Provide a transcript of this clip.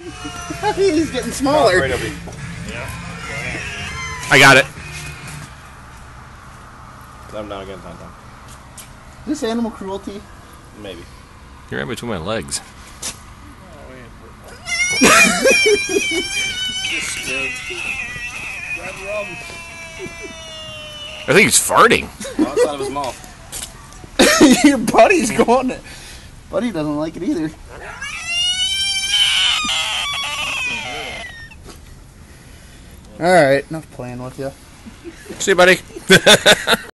He's getting smaller. Right over here. I got it. I'm not getting time. time. This animal cruelty? Maybe. You're right between my legs. I think he's farting. Outside of his mouth. Your buddy's going. Buddy doesn't like it either. All right, enough playing with you. See you, buddy.